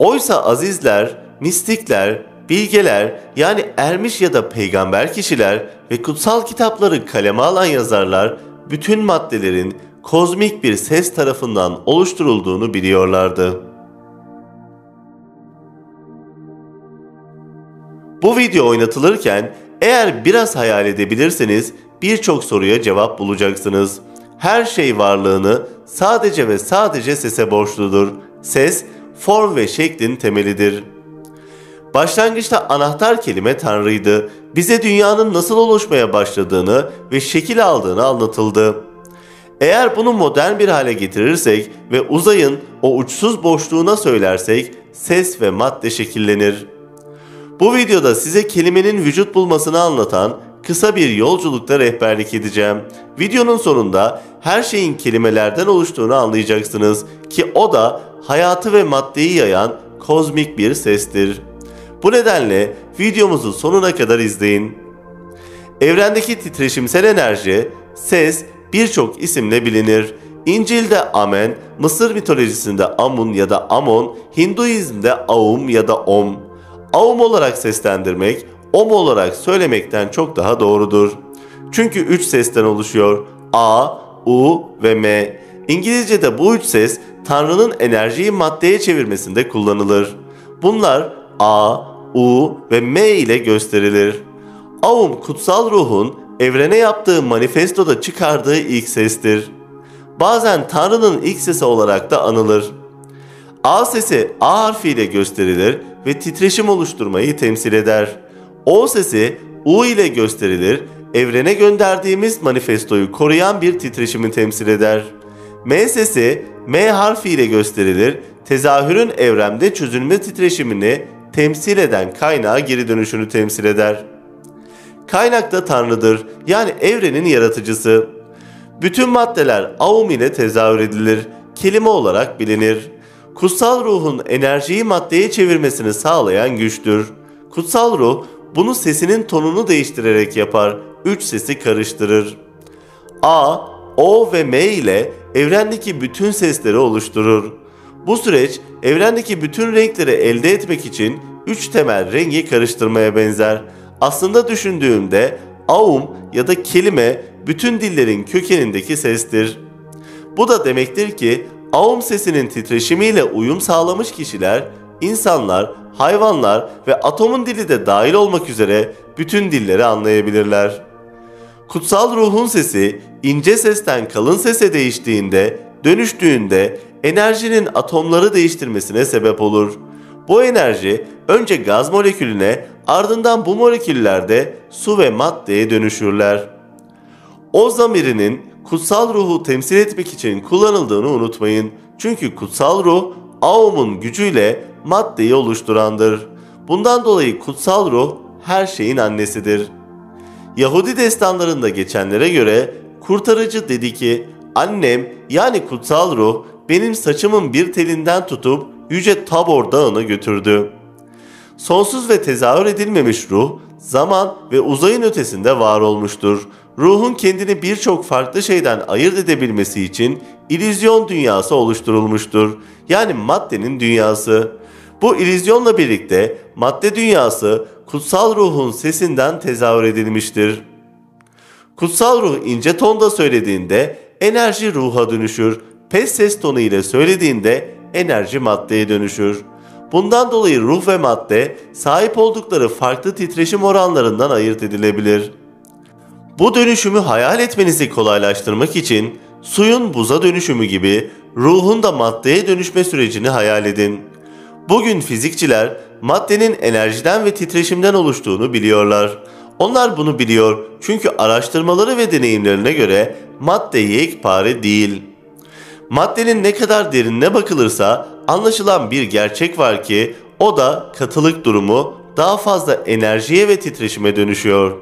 Oysa azizler, mistikler, bilgeler yani ermiş ya da peygamber kişiler ve kutsal kitapları kaleme alan yazarlar bütün maddelerin kozmik bir ses tarafından oluşturulduğunu biliyorlardı. Bu video oynatılırken eğer biraz hayal edebilirseniz birçok soruya cevap bulacaksınız. Her şey varlığını sadece ve sadece sese borçludur. Ses, form ve şeklin temelidir. Başlangıçta anahtar kelime Tanrı'ydı. Bize dünyanın nasıl oluşmaya başladığını ve şekil aldığını anlatıldı. Eğer bunu modern bir hale getirirsek ve uzayın o uçsuz boşluğuna söylersek ses ve madde şekillenir. Bu videoda size kelimenin vücut bulmasını anlatan kısa bir yolculukta rehberlik edeceğim. Videonun sonunda her şeyin kelimelerden oluştuğunu anlayacaksınız ki o da hayatı ve maddeyi yayan kozmik bir sestir. Bu nedenle videomuzu sonuna kadar izleyin. Evrendeki titreşimsel enerji, ses birçok isimle bilinir. İncil'de Amen, Mısır mitolojisinde Amun ya da Amon, Hinduizm'de Aum ya da Om. Aum olarak seslendirmek, Om olarak söylemekten çok daha doğrudur. Çünkü üç sesten oluşuyor. A, U ve M. İngilizce'de bu üç ses Tanrı'nın enerjiyi maddeye çevirmesinde kullanılır. Bunlar A, U ve M ile gösterilir. Aum kutsal ruhun evrene yaptığı manifestoda çıkardığı ilk sestir. Bazen Tanrı'nın ilk sesi olarak da anılır. A sesi A harfiyle gösterilir ve titreşim oluşturmayı temsil eder. O sesi U ile gösterilir, evrene gönderdiğimiz manifestoyu koruyan bir titreşimi temsil eder. M sesi M harfiyle gösterilir, tezahürün evremde çözülme titreşimini temsil eden kaynağa geri dönüşünü temsil eder. Kaynak da Tanrı'dır, yani evrenin yaratıcısı. Bütün maddeler aum ile tezahür edilir, kelime olarak bilinir. Kutsal ruhun enerjiyi maddeye çevirmesini sağlayan güçtür. Kutsal ruh bunu sesinin tonunu değiştirerek yapar, üç sesi karıştırır. A, O ve M ile evrendeki bütün sesleri oluşturur. Bu süreç evrendeki bütün renkleri elde etmek için üç temel rengi karıştırmaya benzer. Aslında düşündüğümde aum ya da kelime bütün dillerin kökenindeki sestir. Bu da demektir ki aum sesinin titreşimiyle uyum sağlamış kişiler, insanlar, hayvanlar ve atomun dili de dahil olmak üzere bütün dilleri anlayabilirler. Kutsal ruhun sesi ince sesten kalın sese değiştiğinde, dönüştüğünde enerjinin atomları değiştirmesine sebep olur. Bu enerji önce gaz molekülüne ardından bu moleküllerde su ve maddeye dönüşürler. O zamirinin kutsal ruhu temsil etmek için kullanıldığını unutmayın. Çünkü kutsal ruh Aum'un gücüyle maddeyi oluşturandır. Bundan dolayı kutsal ruh her şeyin annesidir. Yahudi destanlarında geçenlere göre kurtarıcı dedi ki annem yani kutsal ruh benim saçımın bir telinden tutup Yüce Tabor Dağı'na götürdü. Sonsuz ve tezahür edilmemiş ruh, zaman ve uzayın ötesinde var olmuştur. Ruhun kendini birçok farklı şeyden ayırt edebilmesi için illüzyon dünyası oluşturulmuştur. Yani maddenin dünyası. Bu illüzyonla birlikte madde dünyası kutsal ruhun sesinden tezahür edilmiştir. Kutsal ruh ince tonda söylediğinde enerji ruha dönüşür. Pes ses tonu ile söylediğinde enerji maddeye dönüşür. Bundan dolayı ruh ve madde sahip oldukları farklı titreşim oranlarından ayırt edilebilir. Bu dönüşümü hayal etmenizi kolaylaştırmak için suyun buza dönüşümü gibi ruhun da maddeye dönüşme sürecini hayal edin. Bugün fizikçiler maddenin enerjiden ve titreşimden oluştuğunu biliyorlar. Onlar bunu biliyor çünkü araştırmaları ve deneyimlerine göre madde yekpare değil. Maddenin ne kadar derinine bakılırsa anlaşılan bir gerçek var ki o da katılık durumu daha fazla enerjiye ve titreşime dönüşüyor.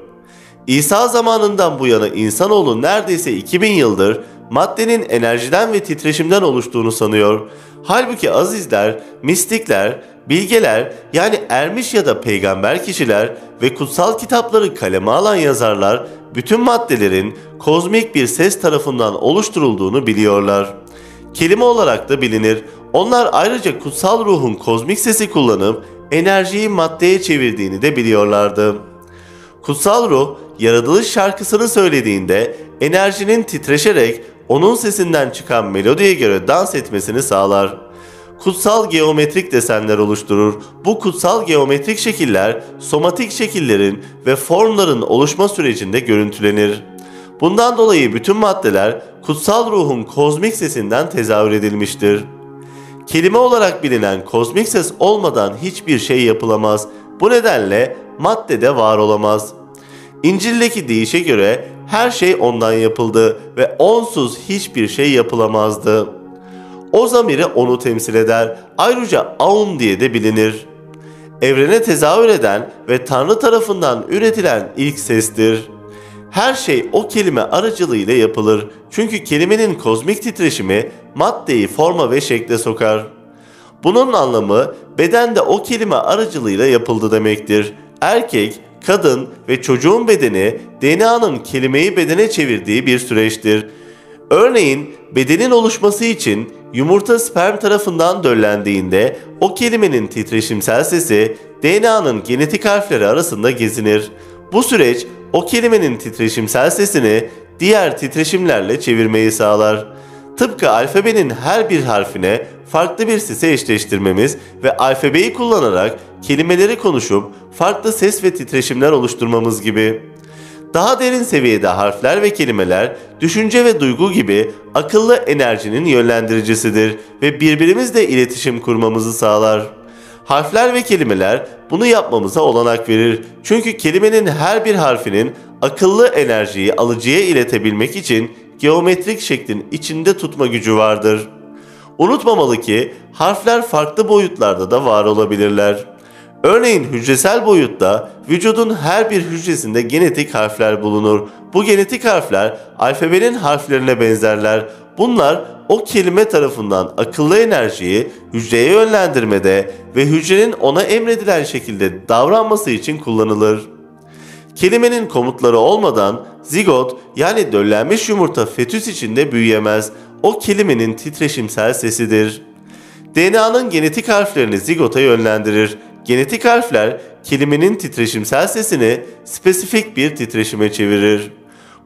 İsa zamanından bu yana insanoğlu neredeyse 2000 yıldır maddenin enerjiden ve titreşimden oluştuğunu sanıyor. Halbuki azizler, mistikler, bilgeler yani ermiş ya da peygamber kişiler ve kutsal kitapları kaleme alan yazarlar bütün maddelerin kozmik bir ses tarafından oluşturulduğunu biliyorlar. Kelime olarak da bilinir. Onlar ayrıca kutsal ruhun kozmik sesi kullanıp enerjiyi maddeye çevirdiğini de biliyorlardı. Kutsal ruh yaratılış şarkısını söylediğinde enerjinin titreşerek onun sesinden çıkan melodiye göre dans etmesini sağlar. Kutsal geometrik desenler oluşturur. Bu kutsal geometrik şekiller somatik şekillerin ve formların oluşma sürecinde görüntülenir. Bundan dolayı bütün maddeler kutsal ruhun kozmik sesinden tezahür edilmiştir. Kelime olarak bilinen kozmik ses olmadan hiçbir şey yapılamaz. Bu nedenle madde de var olamaz. İncil'deki deyişe göre her şey ondan yapıldı ve onsuz hiçbir şey yapılamazdı. O zamiri onu temsil eder. Ayrıca Aum diye de bilinir. Evrene tezahür eden ve Tanrı tarafından üretilen ilk sestir. Her şey o kelime aracılığıyla yapılır. Çünkü kelimenin kozmik titreşimi maddeyi forma ve şekle sokar. Bunun anlamı bedende o kelime aracılığıyla yapıldı demektir. Erkek, kadın ve çocuğun bedeni DNA'nın kelimeyi bedene çevirdiği bir süreçtir. Örneğin bedenin oluşması için yumurta sperm tarafından döllendiğinde o kelimenin titreşimsel sesi DNA'nın genetik harfleri arasında gezinir. Bu süreç o kelimenin titreşimsel sesini diğer titreşimlerle çevirmeyi sağlar. Tıpkı alfabenin her bir harfine farklı bir sese eşleştirmemiz ve alfabeyi kullanarak kelimeleri konuşup farklı ses ve titreşimler oluşturmamız gibi. Daha derin seviyede harfler ve kelimeler düşünce ve duygu gibi akıllı enerjinin yönlendiricisidir ve birbirimizle iletişim kurmamızı sağlar. Harfler ve kelimeler bunu yapmamıza olanak verir. Çünkü kelimenin her bir harfinin akıllı enerjiyi alıcıya iletebilmek için geometrik şeklin içinde tutma gücü vardır. Unutmamalı ki harfler farklı boyutlarda da var olabilirler. Örneğin hücresel boyutta vücudun her bir hücresinde genetik harfler bulunur. Bu genetik harfler alfabenin harflerine benzerler. Bunlar o kelime tarafından akıllı enerjiyi hücreye yönlendirmede ve hücrenin ona emredilen şekilde davranması için kullanılır. Kelimenin komutları olmadan zigot yani döllenmiş yumurta fetüs içinde büyüyemez. O kelimenin titreşimsel sesidir. DNA'nın genetik harflerini zigota yönlendirir. Genetik harfler kelimenin titreşimsel sesini spesifik bir titreşime çevirir.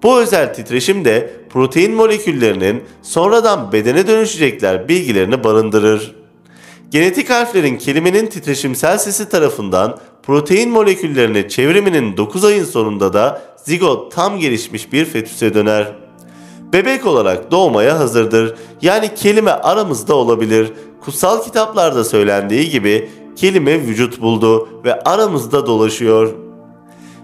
Bu özel titreşim de protein moleküllerinin sonradan bedene dönüşecekler bilgilerini barındırır. Genetik harflerin kelimenin titreşimsel sesi tarafından protein moleküllerine çevriminin 9 ayın sonunda da zigot tam gelişmiş bir fetüse döner. Bebek olarak doğmaya hazırdır. Yani kelime aramızda olabilir. Kutsal kitaplarda söylendiği gibi kelime vücut buldu ve aramızda dolaşıyor.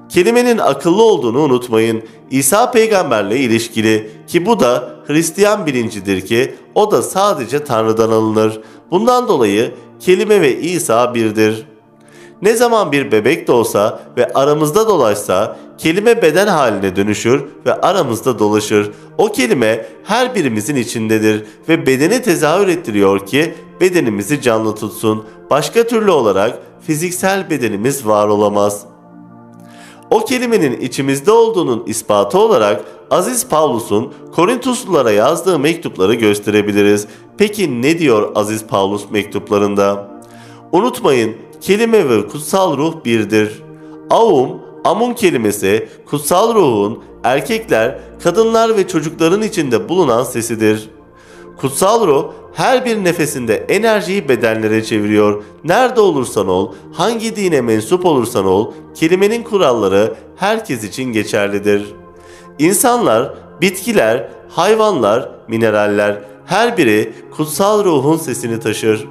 Kelimenin akıllı olduğunu unutmayın. İsa peygamberle ilişkili ki bu da Hristiyan bilincidir ki o da sadece Tanrı'dan alınır. Bundan dolayı kelime ve İsa birdir. Ne zaman bir bebek de olsa ve aramızda dolaşsa kelime beden haline dönüşür ve aramızda dolaşır. O kelime her birimizin içindedir ve bedeni tezahür ettiriyor ki bedenimizi canlı tutsun. Başka türlü olarak fiziksel bedenimiz var olamaz. O kelimenin içimizde olduğunun ispatı olarak Aziz Pavlus'un Korintuslulara yazdığı mektupları gösterebiliriz. Peki ne diyor Aziz Pavlus mektuplarında? Unutmayın kelime ve kutsal ruh birdir. Aum, amun kelimesi kutsal ruhun erkekler, kadınlar ve çocukların içinde bulunan sesidir. Kutsal ruh her bir nefesinde enerjiyi bedenlere çeviriyor. Nerede olursan ol, hangi dine mensup olursan ol, kelimenin kuralları herkes için geçerlidir. İnsanlar, bitkiler, hayvanlar, mineraller her biri kutsal ruhun sesini taşır.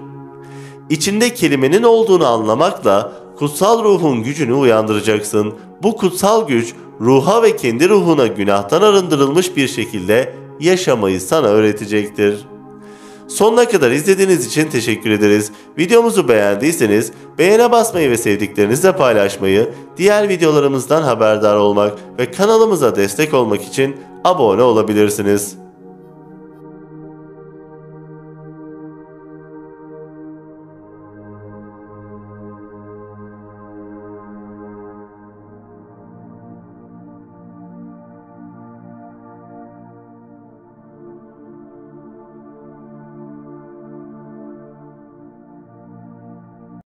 İçinde kelimenin olduğunu anlamakla kutsal ruhun gücünü uyandıracaksın. Bu kutsal güç ruha ve kendi ruhuna günahtan arındırılmış bir şekilde yaşamayı sana öğretecektir. Sonuna kadar izlediğiniz için teşekkür ederiz. Videomuzu beğendiyseniz beğene basmayı ve sevdiklerinizle paylaşmayı, diğer videolarımızdan haberdar olmak ve kanalımıza destek olmak için abone olabilirsiniz.